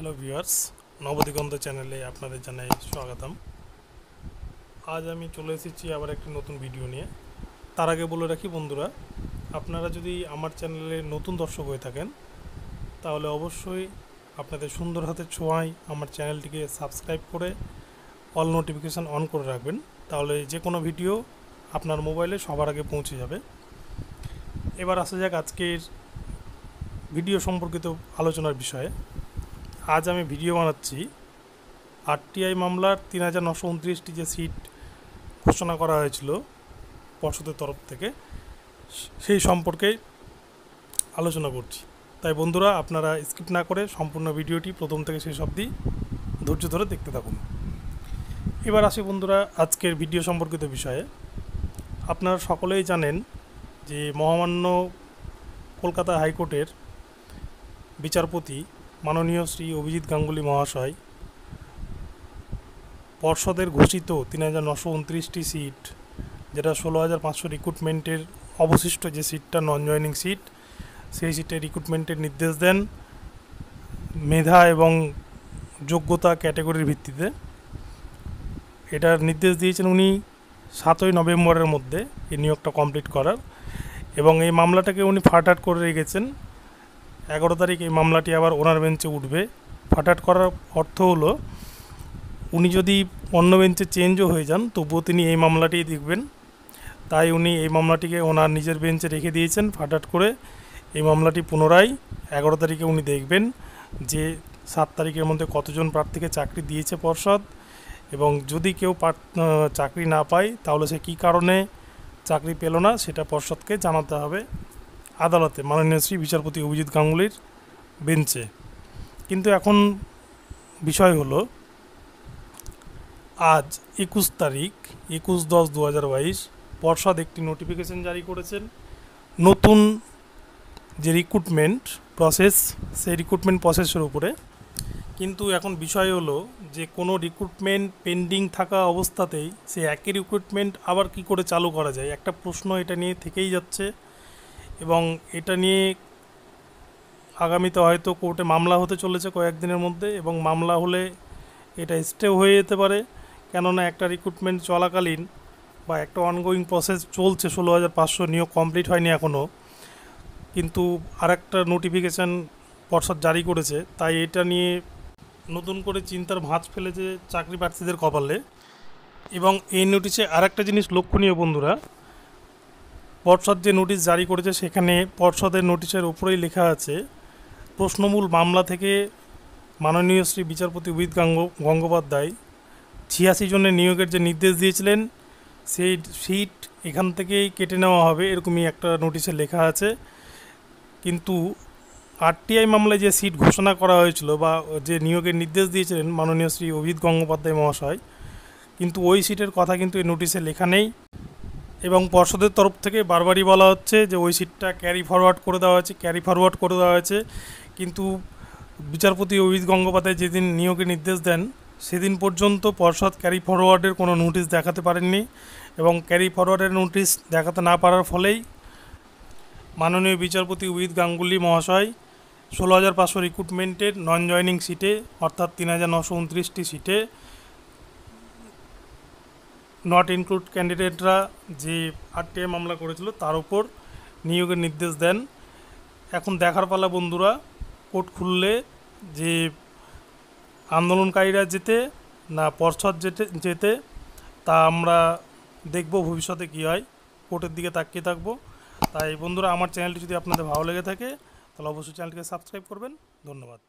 Hello viewers Nabadiganta চ্যানেলে আপনাদের জানাই স্বাগতম। আজ আমি চলে এসেছি আবার একটি নতুন ভিডিও নিয়ে। তার আগে বলে রাখি বন্ধুরা, আপনারা যদি আমার চ্যানেলে নতুন দর্শক হয়ে থাকেন, তাহলে অবশ্যই আপনাদের সুন্দর হাতে ছোঁয়ায় আমার চ্যানেলটিকে সাবস্ক্রাইব করে অল নোটিফিকেশান অন করে রাখবেন। তাহলে যে কোনো ভিডিও আপনার মোবাইলে সবার আগে পৌঁছে যাবে। এবার আসা যাক আজকের ভিডিও সম্পর্কিত আলোচনার বিষয়ে। আজ আমি ভিডিও বানাচ্ছি। আরটিআই মামলার তিন হাজার নশো উনত্রিশটি যে সিট ঘোষণা করা হয়েছিল পর্ষদের তরফ থেকে, সেই সম্পর্কে আলোচনা করছি। তাই বন্ধুরা, আপনারা স্কিপ না করে সম্পূর্ণ ভিডিওটি প্রথম থেকে শেষ অবধি ধৈর্য ধরে দেখতে থাকুন। এবার আসি বন্ধুরা আজকের ভিডিও সম্পর্কিত বিষয়ে। আপনারা সকলেই জানেন যে মহামান্য কলকাতা হাইকোর্টের বিচারপতি মাননীয় শ্রী অভিজিৎ গাঙ্গুলি মহাশয় পর্ষদের ঘোষিত তিন হাজার নশো উনত্রিশটি সিট, যেটা ষোলো হাজার পাঁচশো রিক্রুটমেন্টের অবশিষ্ট যে সিটটা নন জয়নিং সিট, সেই সিটে রিক্রুটমেন্টের নির্দেশ দেন মেধা এবং যোগ্যতা ক্যাটাগরির ভিত্তিতে। এটার নির্দেশ দিয়েছেন উনি সাতই নভেম্বরের মধ্যে, এই নিয়োগটা কমপ্লিট করার। এবং এই মামলাটাকে উনি ফাটাট করে রেখেছেন। এগারো তারিখ এই মামলাটি আবার ওনার বেঞ্চে উঠবে। ফাটাট করার অর্থ হলো, উনি যদি অন্য বেঞ্চে চেঞ্জও হয়ে যান, তবুও তিনি এই মামলাটি দেখবেন। তাই উনি এই মামলাটিকে ওনার নিজের বেঞ্চে রেখে দিয়েছেন, ফাটাট করে এই মামলাটি পুনরায় এগারো তারিখে উনি দেখবেন যে সাত তারিখের মধ্যে কতজন প্রার্থীকে চাকরি দিয়েছে পর্ষদ এবং যদি কেউ চাকরি না পায়, তাহলে সে কী কারণে চাকরি পেল না, সেটা পর্ষদকে জানাতে হবে। আদালতে মাননীয় শ্রী বিচারপতি অভিজিৎ গাঙ্গুলির বেঞ্চে। কিন্তু এখন বিষয় হলো, আজ একুশ তারিখ, একুশ দশ দু হাজার বাইশ, পর্ষদ একটি নোটিফিকেশন জারি করেছেন। নতুন যে রিক্রুটমেন্ট প্রসেস সেই রিক্রুটমেন্ট প্রসেসের উপরে। কিন্তু এখন বিষয় হলো যে, কোনো রিক্রুটমেন্ট পেন্ডিং থাকা অবস্থাতেই সে একই রিক্রুটমেন্ট আবার কি করে চালু করা যায়? একটা প্রশ্ন এটা নিয়ে থেকেই যাচ্ছে। এবং এটা নিয়ে আগামীতে হয়তো কোর্টে মামলা হতে চলেছে কয়েকদিনের মধ্যে এবং মামলা হলে এটা স্টেও হয়ে যেতে পারে। কেননা একটা রিক্রুটমেন্ট চলাকালীন বা একটা অনগোয়িং প্রসেস চলছে, ষোলো হাজার পাঁচশো নিয়োগ কমপ্লিট হয়নি এখনও কিন্তু আরেকটা নোটিফিকেশান পর্ষদ জারি করেছে, তাই এটা নিয়ে নতুন করে চিন্তার ভাঁজ ফেলেছে চাকরি প্রার্থীদের কপালে। এবং এই নোটিশে আরেকটা জিনিস লক্ষণীয় বন্ধুরা পর্ষদ যে নোটিশ জারি করেছে, সেখানে পর্ষদের নোটিশের উপরেই লেখা আছে, প্রশ্নমূল মামলা থেকে মাননীয় শ্রী বিচারপতি উদিত গাঙ্গ, গঙ্গোপাধ্যায় ছিয়াশি জনের নিয়োগের যে নির্দেশ দিয়েছিলেন, সেই সিট এখান থেকেই কেটে নেওয়া হবে, এরকমই একটা নোটিশে লেখা আছে। কিন্তু আরটিআই মামলায় যে সিট ঘোষণা করা হয়েছিল বা যে নিয়োগের নির্দেশ দিয়েছিলেন মাননীয় শ্রী অভিজিৎ গঙ্গোপাধ্যায় মহাশয়, কিন্তু ওই সিটের কথা কিন্তু এই নোটিশে লেখা নেই। এবং পর্ষদের তরফ থেকে বারবারই বলা হচ্ছে যে ওই সিটটা ক্যারি ফরওয়ার্ড করে দেওয়া হয়েছে, ক্যারি ফরওয়ার্ড করে দেওয়া হয়েছে। কিন্তু বিচারপতি অভিজিৎ গঙ্গোপাধ্যায় যেদিন নিয়োগের নির্দেশ দেন, সেদিন পর্যন্ত পর্ষদ ক্যারি ফরওয়ার্ডের কোনো নোটিশ দেখাতে পারেননি এবং ক্যারি ফরওয়ার্ডের নোটিশ দেখাতে না পারার ফলেই মাননীয় বিচারপতি উইদ গাঙ্গুলি মহাশয় ষোলো হাজার পাঁচশো রিক্রুটমেন্টের নন জয়নিং সিটে অর্থাৎ তিন হাজার নশো উনত্রিশটি সিটে নট ইনক্লুড ক্যান্ডিডেটরা যে আরটিআই মামলা করেছিল, তার উপর নিয়োগের নির্দেশ দেন। এখন দেখার পালা, বন্ধুরা, কোর্ট খুললে যে আন্দোলনকারীরা যেতে, না পর্ষদ যেতে যেতে, তা আমরা দেখব ভবিষ্যতে কী হয়। কোর্টের দিকে তাকিয়ে থাকব। তাই বন্ধুরা, আমার চ্যানেলটি যদি আপনাদের ভালো লেগে থাকে, তাহলে অবশ্যই চ্যানেলটিকে সাবস্ক্রাইব করবেন। ধন্যবাদ।